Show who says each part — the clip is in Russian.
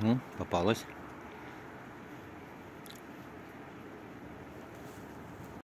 Speaker 1: Ну, попалась.